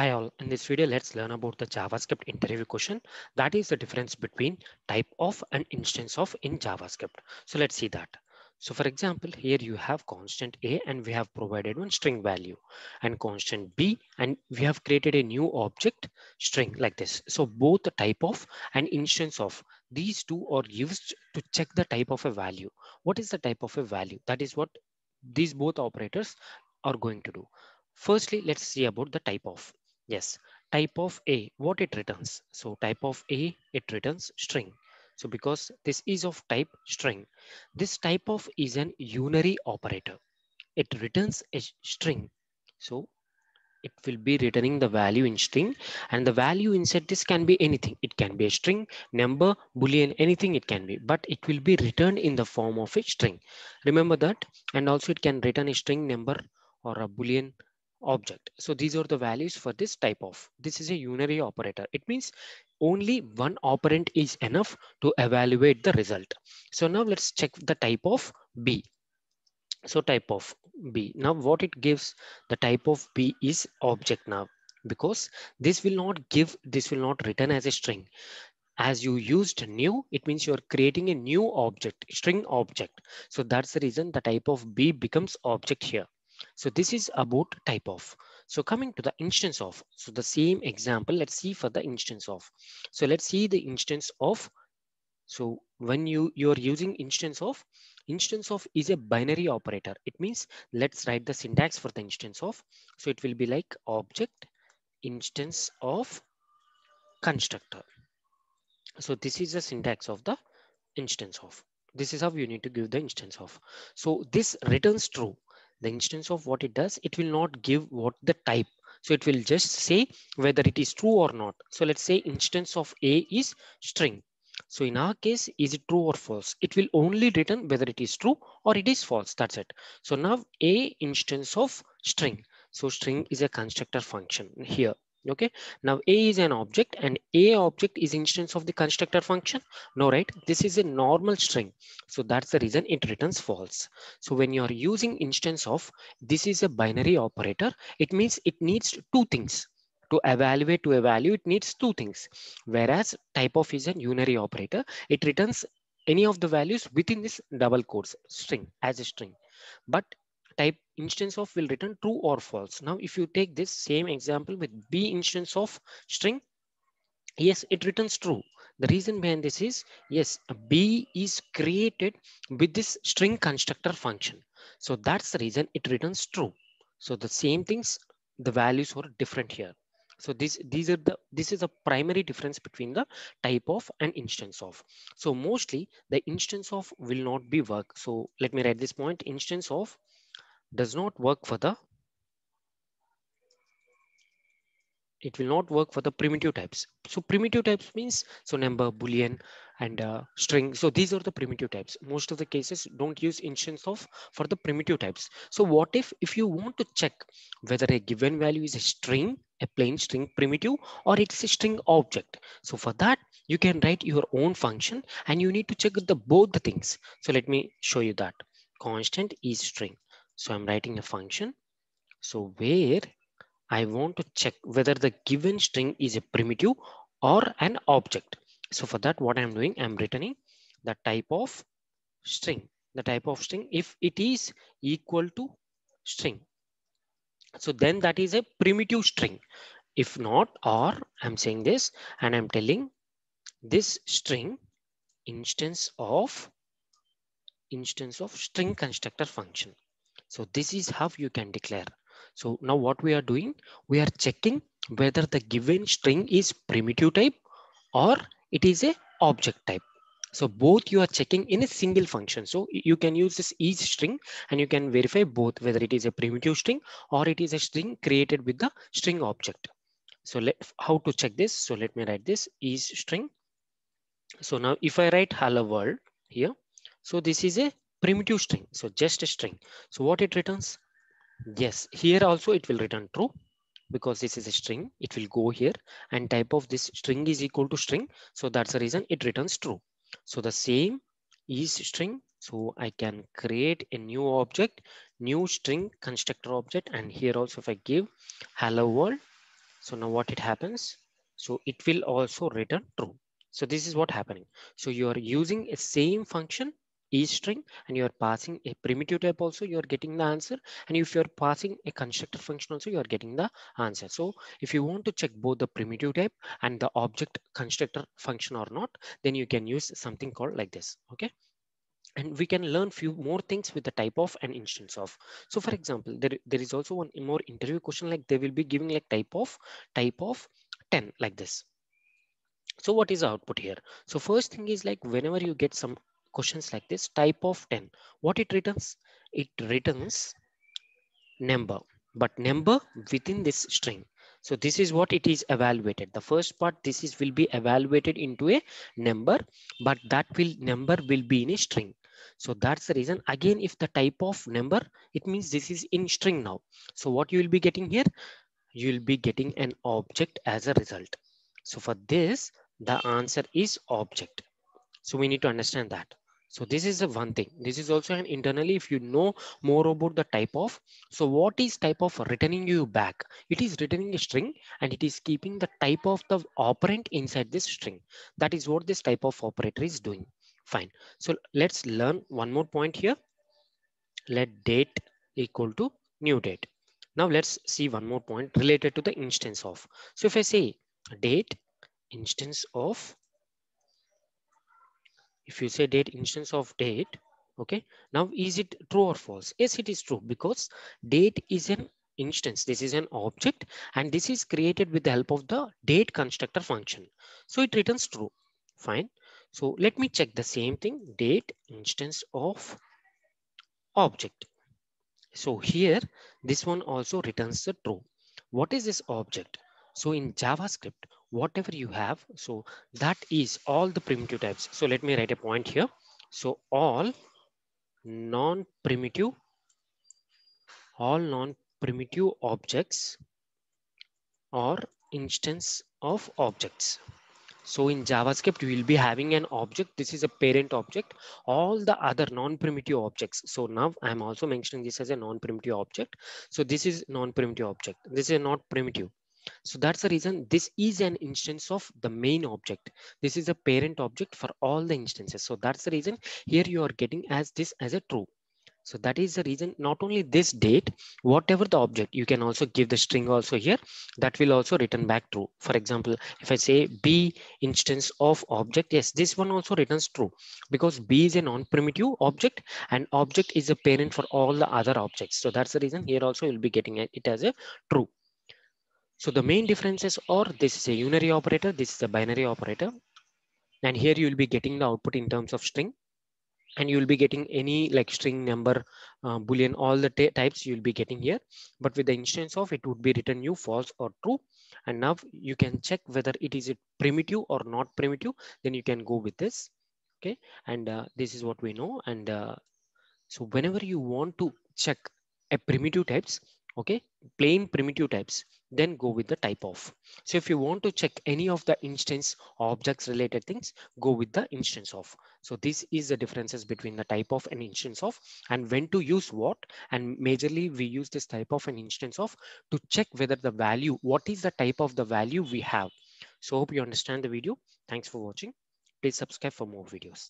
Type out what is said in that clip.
Hi all, in this video, let's learn about the JavaScript interview question. That is the difference between type of and instance of in JavaScript. So let's see that. So for example, here you have constant A and we have provided one string value and constant B and we have created a new object string like this. So both the type of and instance of these two are used to check the type of a value. What is the type of a value? That is what these both operators are going to do. Firstly, let's see about the type of. Yes, type of A, what it returns. So type of A, it returns string. So because this is of type string, this type of is an unary operator. It returns a string. So it will be returning the value in string and the value inside this can be anything. It can be a string, number, boolean, anything it can be, but it will be returned in the form of a string. Remember that. And also it can return a string number or a boolean object. So these are the values for this type of. This is a unary operator. It means only one operand is enough to evaluate the result. So now let's check the type of B. So type of B. Now what it gives, the type of B is object now because this will not give, this will not return as a string. As you used new, it means you're creating a new object, string object. So that's the reason the type of B becomes object here. So this is about type of. So coming to the instance of, so the same example, let's see for the instance of. So let's see the instance of. So when you, you're using instance of, instance of is a binary operator. It means let's write the syntax for the instance of. So it will be like object instance of constructor. So this is the syntax of the instance of. This is how you need to give the instance of. So this returns true the instance of what it does, it will not give what the type. So it will just say whether it is true or not. So let's say instance of A is string. So in our case, is it true or false? It will only return whether it is true or it is false. That's it. So now A instance of string. So string is a constructor function here okay. Now a is an object and a object is instance of the constructor function. No right? This is a normal string. So that's the reason it returns false. So when you are using instance of this is a binary operator. It means it needs two things. To evaluate to a value it needs two things. Whereas type of is a unary operator. It returns any of the values within this double quotes string as a string. But type instance of will return true or false. Now, if you take this same example with B instance of string, yes, it returns true. The reason behind this is, yes, B is created with this string constructor function. So that's the reason it returns true. So the same things, the values are different here. So this, these are the, this is a primary difference between the type of and instance of. So mostly the instance of will not be work. So let me write this point instance of does not work for the it will not work for the primitive types. So primitive types means so number, boolean, and uh, string. So these are the primitive types. Most of the cases don't use instance of for the primitive types. So what if if you want to check whether a given value is a string, a plain string primitive, or it's a string object. So for that you can write your own function and you need to check the both the things. So let me show you that. Constant is string. So I'm writing a function. So where I want to check whether the given string is a primitive or an object. So for that, what I'm doing, I'm returning the type of string, the type of string, if it is equal to string. So then that is a primitive string. If not, or I'm saying this and I'm telling this string instance of instance of string constructor function. So this is how you can declare. So now what we are doing, we are checking whether the given string is primitive type or it is a object type. So both you are checking in a single function. So you can use this is string and you can verify both whether it is a primitive string or it is a string created with the string object. So let, how to check this? So let me write this is string. So now if I write hello world here, so this is a primitive string. So just a string. So what it returns? Yes, here also it will return true because this is a string. It will go here and type of this string is equal to string. So that's the reason it returns true. So the same is string. So I can create a new object, new string constructor object. And here also if I give hello world, So now what it happens? So it will also return true. So this is what happening. So you are using a same function is string and you are passing a primitive type also you are getting the answer. And if you're passing a constructor function also you are getting the answer. So if you want to check both the primitive type and the object constructor function or not then you can use something called like this okay? And we can learn few more things with the type of and instance of. So for example there, there is also one more interview question like they will be giving like type of type of 10 like this. So what is the output here? So first thing is like whenever you get some questions like this type of 10 what it returns? It returns number but number within this string. So this is what it is evaluated. The first part this is will be evaluated into a number but that will number will be in a string. So that's the reason. Again if the type of number it means this is in string now. So what you will be getting here? You will be getting an object as a result. So for this the answer is object. So we need to understand that so this is the one thing. This is also an internally, if you know more about the type of, so what is type of returning you back? It is returning a string and it is keeping the type of the operand inside this string. That is what this type of operator is doing. Fine. So let's learn one more point here. Let date equal to new date. Now let's see one more point related to the instance of. So if I say date instance of if you say date instance of date okay now is it true or false? Yes it is true because date is an instance this is an object and this is created with the help of the date constructor function. So it returns true fine. So let me check the same thing date instance of object. So here this one also returns the true. What is this object? So in javascript whatever you have. So that is all the primitive types. So let me write a point here. So all non-primitive all non-primitive objects or instance of objects. So in javascript we will be having an object. This is a parent object. All the other non-primitive objects. So now i'm also mentioning this as a non-primitive object. So this is non-primitive object. This is not primitive so that's the reason this is an instance of the main object. This is a parent object for all the instances. So that's the reason here you are getting as this as a true. So that is the reason not only this date, whatever the object, you can also give the string also here that will also return back true. For example, if I say B instance of object, yes, this one also returns true because B is a non-primitive object and object is a parent for all the other objects. So that's the reason here also you'll be getting it as a true. So the main differences are this is a unary operator, this is a binary operator. And here you will be getting the output in terms of string and you will be getting any like string number, uh, boolean, all the types you will be getting here. But with the instance of it would be written you false or true. And now you can check whether it is a primitive or not primitive. Then you can go with this. Okay. And uh, this is what we know. And uh, so whenever you want to check a primitive types, okay plain primitive types then go with the type of. So if you want to check any of the instance objects related things go with the instance of. So this is the differences between the type of an instance of and when to use what. And majorly we use this type of an instance of to check whether the value what is the type of the value we have. So hope you understand the video. Thanks for watching. Please subscribe for more videos